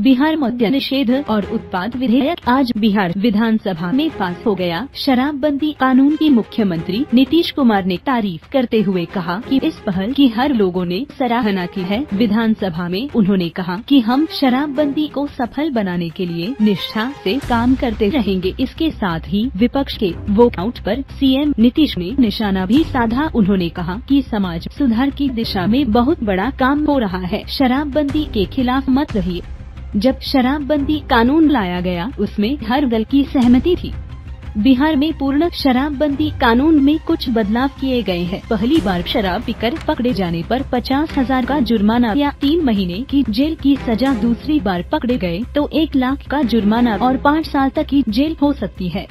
बिहार मद्य निषेध और उत्पाद विधेयक आज बिहार विधानसभा में पास हो गया। शराबबंदी कानून की मुख्यमंत्री नीतीश कुमार ने तारीफ़ करते हुए कहा कि इस पहल की हर लोगों ने सराहना की है। विधानसभा में उन्होंने कहा कि हम शराबबंदी को सफल बनाने के लिए निष्ठा से काम करते रहेंगे। इसके साथ ही विपक्ष के वोकआउट पर सीएम नीतीश ने निशाना भी साधा। उन्होंने कहा कि समाज सुधार की दिशा में बहुत बड़ा काम हो रहा है। शराबबंदी के खिलाफ मत रहिए। जब शराबबंदी कानून लाया गया, उसमें हर दल की सहमति थी। बिहार में पूर्ण शराबबंदी कानून में कुछ बदलाव किए गए हैं। पहली बार शराब पीकर पकड़े जाने पर पचास हज़ार का जुर्माना या तीन महीने की जेल की सजा दूसरी बार पकड़े गए तो एक लाख का जुर्माना और पाँच साल तक की जेल हो सकती है।